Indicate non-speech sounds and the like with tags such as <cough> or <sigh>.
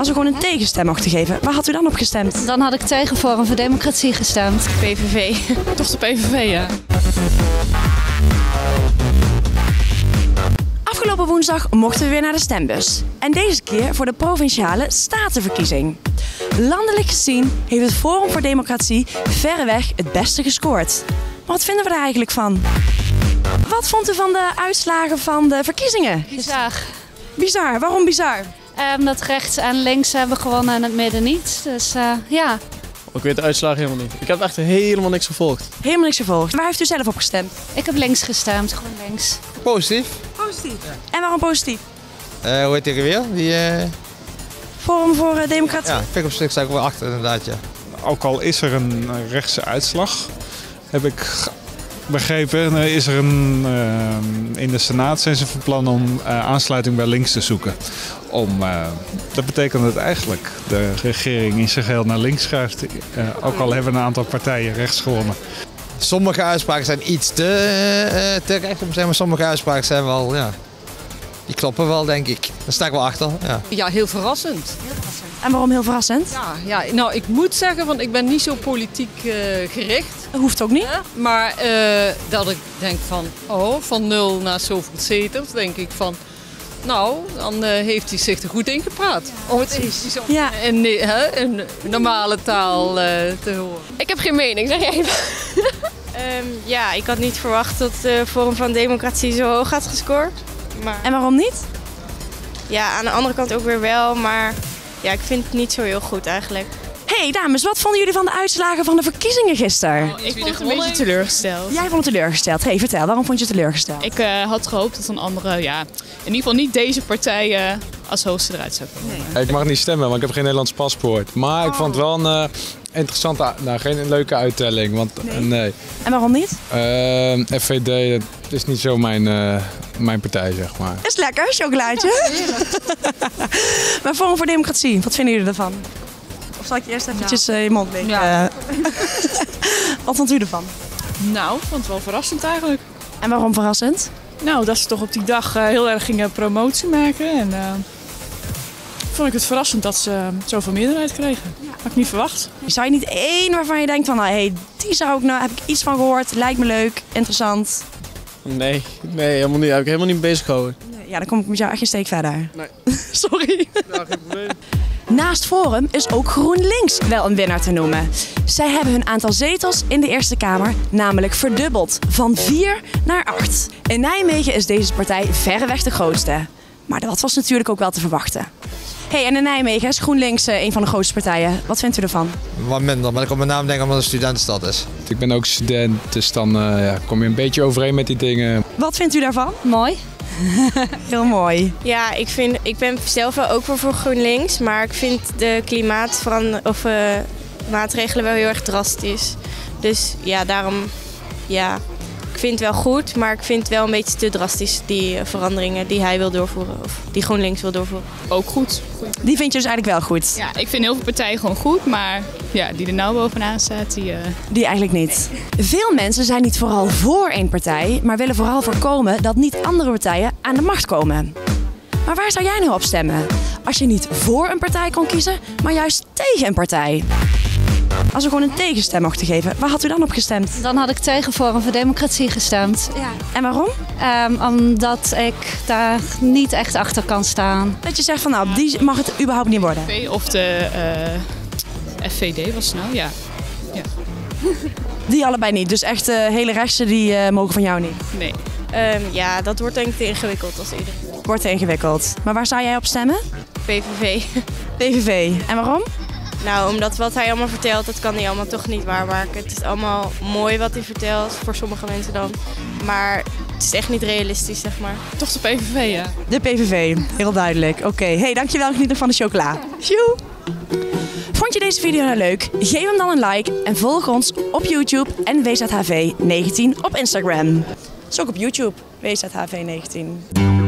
Als we gewoon een tegenstem mochten geven, waar had u dan op gestemd? Dan had ik tegen Forum voor Democratie gestemd. PVV. <laughs> Toch de PVV, ja. Afgelopen woensdag mochten we weer naar de stembus. En deze keer voor de provinciale statenverkiezing. Landelijk gezien heeft het Forum voor Democratie verreweg het beste gescoord. Maar wat vinden we daar eigenlijk van? Wat vond u van de uitslagen van de verkiezingen? Bizar. Bizar, waarom bizar? Um, dat rechts en links hebben gewonnen en het midden niet. Dus uh, ja. Ik weet de uitslagen helemaal niet. Ik heb echt helemaal niks gevolgd. Helemaal niks gevolgd. Waar heeft u zelf op gestemd? Ik heb links gestemd, gewoon links. Positief. Positief? Ja. En waarom positief? Uh, hoe heet die weer? Die, uh... Forum voor uh, Democratie? Ja, ik op stuk sta ik wel achter inderdaad, ja. Ook al is er een rechtse uitslag, heb ik begrepen, is er een, uh, in de Senaat zijn ze van plan om uh, aansluiting bij links te zoeken. Om, dat betekent dat eigenlijk de regering in zijn geheel naar links schuift. ook al hebben een aantal partijen rechts gewonnen. Sommige uitspraken zijn iets te, te recht, maar sommige uitspraken zijn wel, ja, die kloppen wel denk ik. Daar sta ik wel achter. Ja, ja heel verrassend. Heel verrassend. En waarom heel verrassend? Ja, ja, nou ik moet zeggen, want ik ben niet zo politiek uh, gericht. Dat hoeft ook niet. Ja, maar uh, dat ik denk van, oh, van nul naar zoveel zetels, denk ik van... Nou, dan uh, heeft hij zich er goed in gepraat. Om het is ja. in, hè, in normale taal te horen. Ik heb geen mening, zeg jij um, Ja, ik had niet verwacht dat de Forum van Democratie zo hoog had gescoord. Maar... En waarom niet? Ja, aan de andere kant ook weer wel, maar ja, ik vind het niet zo heel goed eigenlijk. Hey dames, wat vonden jullie van de uitslagen van de verkiezingen gisteren? Oh, ik vond het een beetje teleurgesteld. Jij vond het teleurgesteld. Hey, vertel, waarom vond je het teleurgesteld? Ik uh, had gehoopt dat een andere, ja, in ieder geval niet deze partij uh, als hoogste eruit zou komen. Nee. Ik mag niet stemmen, want ik heb geen Nederlands paspoort. Maar ik vond het wel een uh, interessante, nou geen leuke uittelling. Want, nee. nee. En waarom niet? FVD het is niet zo mijn, mijn partij, zeg maar. Is lekker, chocolaatje. <laughs> maar Forum voor Democratie, wat vinden jullie ervan? Of zal ik je eerst eventjes ja. je mond leggen? Ja. <laughs> Wat vond u ervan? Nou, ik vond het wel verrassend eigenlijk. En waarom verrassend? Nou, dat ze toch op die dag uh, heel erg gingen promotie maken. En uh, vond ik het verrassend dat ze zoveel meerderheid kregen. Ja. Had ik niet verwacht. Zou je niet één waarvan je denkt van, nou, hey, die zou ik nou, heb ik iets van gehoord, lijkt me leuk, interessant? Nee, nee, helemaal niet. Heb ik helemaal niet bezig gehouden. Nee, ja, dan kom ik met jou echt een steek verder. Nee. <laughs> Sorry. Ja, geen probleem. Naast Forum is ook GroenLinks wel een winnaar te noemen. Zij hebben hun aantal zetels in de Eerste Kamer namelijk verdubbeld, van 4 naar 8. In Nijmegen is deze partij verreweg de grootste. Maar dat was natuurlijk ook wel te verwachten. Hey, en in Nijmegen is GroenLinks een van de grootste partijen. Wat vindt u ervan? Wat minder, maar ik kom met name denken omdat het een studentenstad is. Ik ben ook student, dus dan uh, ja, kom je een beetje overeen met die dingen. Wat vindt u daarvan? Mooi. <laughs> Heel mooi. Ja, ik, vind, ik ben zelf wel ook wel voor GroenLinks, maar ik vind de klimaatmaatregelen of, uh, maatregelen wel heel erg drastisch. Dus ja, daarom, ja, vind het wel goed, maar ik vind het wel een beetje te drastisch, die veranderingen die hij wil doorvoeren, of die GroenLinks wil doorvoeren. Ook goed. Die vind je dus eigenlijk wel goed? Ja, ik vind heel veel partijen gewoon goed, maar ja, die er nou bovenaan staat, die... Uh... Die eigenlijk niet. Veel mensen zijn niet vooral voor één partij, maar willen vooral voorkomen dat niet andere partijen aan de macht komen. Maar waar zou jij nu op stemmen? Als je niet voor een partij kon kiezen, maar juist tegen een partij. Als we gewoon een tegenstem mochten geven, waar had u dan op gestemd? Dan had ik tegen Forum voor Democratie gestemd. Ja. En waarom? Um, omdat ik daar niet echt achter kan staan. Dat je zegt van nou, die mag het überhaupt niet worden. Of de uh, FVD was het nou, ja. ja. <laughs> Die allebei niet. Dus echt uh, hele rechtse die uh, mogen van jou niet? Nee. Um, ja, dat wordt denk ik te ingewikkeld als iedereen. Wordt te ingewikkeld. Maar waar zou jij op stemmen? PVV. PVV. En waarom? Nou, omdat wat hij allemaal vertelt, dat kan hij allemaal toch niet waarmaken. Het is allemaal mooi wat hij vertelt, voor sommige mensen dan. Maar het is echt niet realistisch, zeg maar. Toch de PVV, ja. De PVV, heel duidelijk. Oké, okay. hey, dankjewel genieten van de chocola. Joe! Vond je deze video nou leuk? Geef hem dan een like en volg ons op YouTube en WZHV19 op Instagram. Dus ook op YouTube, WZHV19.